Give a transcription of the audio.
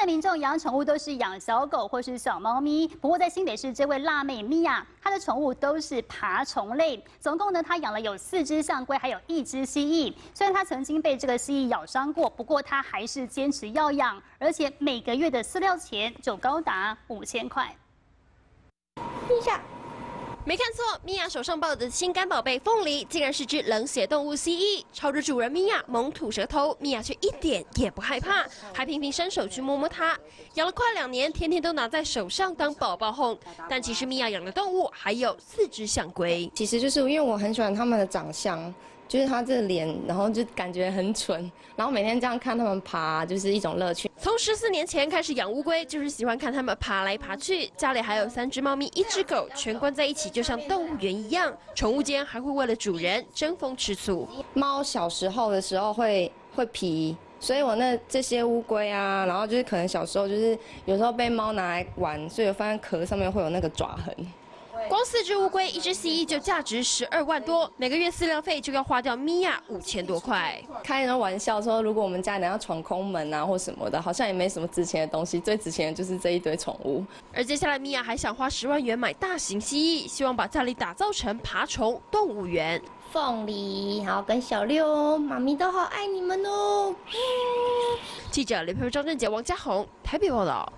的民众养宠物都是养小狗或是小猫咪，不过在新北市这位辣妹米娅，她的宠物都是爬虫类。总共呢，她养了有四只象龟，还有一只蜥蜴。虽然她曾经被这个蜥蜴咬伤过，不过她还是坚持要养，而且每个月的饲料钱就高达五千块。米娅。没看错，米娅手上抱的心肝宝贝凤梨，竟然是只冷血动物蜥蜴。朝着主人米娅猛吐舌头，米娅却一点也不害怕，还频频伸手去摸摸它。养了快两年，天天都拿在手上当宝宝哄。但其实米娅养的动物还有四只象龟，其实就是因为我很喜欢它们的长相。就是他这脸，然后就感觉很蠢，然后每天这样看他们爬，就是一种乐趣。从十四年前开始养乌龟，就是喜欢看他们爬来爬去。家里还有三只猫咪，一只狗，全关在一起，就像动物园一样。宠物间还会为了主人争风吃醋。猫小时候的时候会会皮，所以我那这些乌龟啊，然后就是可能小时候就是有时候被猫拿来玩，所以我发现壳上面会有那个爪痕。光四只乌龟，一只蜥蜴就价值十二万多，每个月饲料费就要花掉米娅五千多块。开人玩笑说，如果我们家人要闯空门啊或什么的，好像也没什么值钱的东西，最值钱的就是这一堆宠物。而接下来，米娅还想花十万元买大型蜥蜴，希望把家里打造成爬虫动物园。凤梨，然后跟小六，妈咪都好爱你们哦。记者刘培、张振杰、王家宏台北报道。